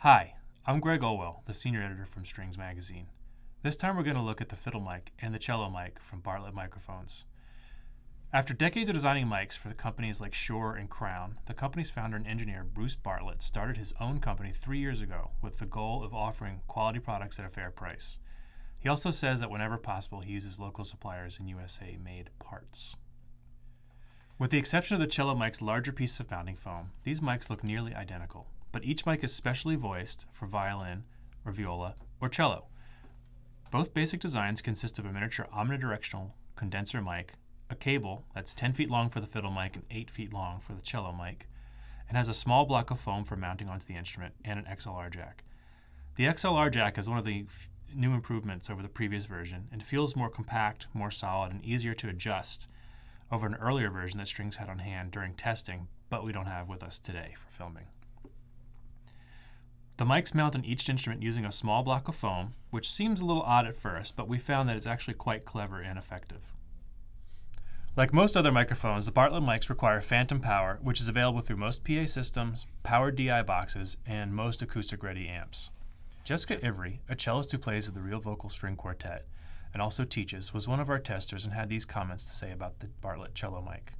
Hi, I'm Greg Olwell, the senior editor from Strings Magazine. This time we're going to look at the fiddle mic and the cello mic from Bartlett Microphones. After decades of designing mics for the companies like Shure and Crown, the company's founder and engineer Bruce Bartlett started his own company three years ago with the goal of offering quality products at a fair price. He also says that whenever possible, he uses local suppliers and USA made parts. With the exception of the cello mic's larger piece of mounting foam, these mics look nearly identical, but each mic is specially voiced for violin or viola or cello. Both basic designs consist of a miniature omnidirectional condenser mic, a cable that's 10 feet long for the fiddle mic and 8 feet long for the cello mic, and has a small block of foam for mounting onto the instrument and an XLR jack. The XLR jack is one of the new improvements over the previous version and feels more compact, more solid, and easier to adjust over an earlier version that Strings had on hand during testing, but we don't have with us today for filming. The mics mount on each instrument using a small block of foam, which seems a little odd at first, but we found that it's actually quite clever and effective. Like most other microphones, the Bartlett mics require phantom power, which is available through most PA systems, powered DI boxes, and most acoustic ready amps. Jessica Ivry, a cellist who plays with the Real Vocal String Quartet, and also teaches, was one of our testers and had these comments to say about the Bartlett cello mic.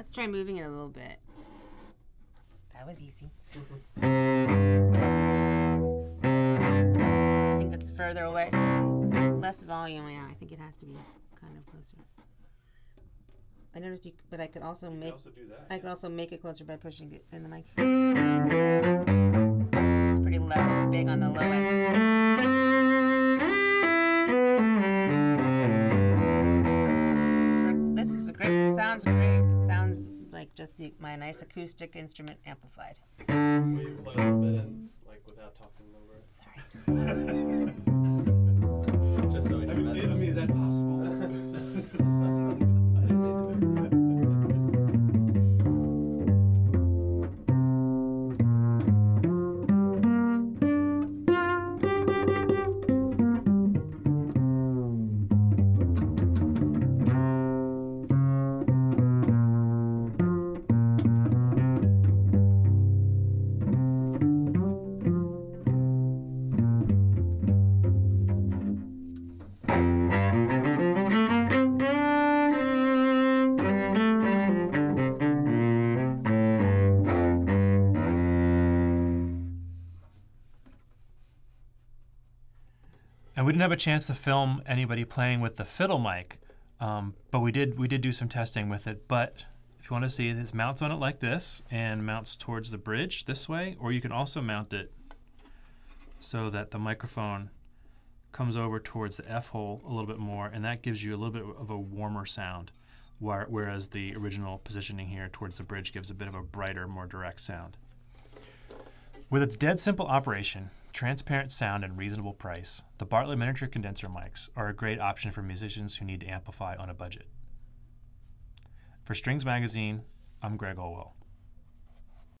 Let's try moving it a little bit. That was easy. I think it's further away. Less volume, yeah. I think it has to be kind of closer. I noticed you, but I could also make. do that. I could also make it closer by pushing it in the mic. It's pretty low, big on the low end. This is a great. It sounds great. Like just the, my nice acoustic instrument amplified. Will you play a little bit and like without talking over it? Sorry. And we didn't have a chance to film anybody playing with the fiddle mic, um, but we did we did do some testing with it. But if you want to see, this mounts on it like this and mounts towards the bridge this way, or you can also mount it so that the microphone comes over towards the F hole a little bit more, and that gives you a little bit of a warmer sound. Whereas the original positioning here towards the bridge gives a bit of a brighter, more direct sound. With its dead simple operation, transparent sound, and reasonable price, the Bartlett miniature condenser mics are a great option for musicians who need to amplify on a budget. For Strings Magazine, I'm Greg Olwell.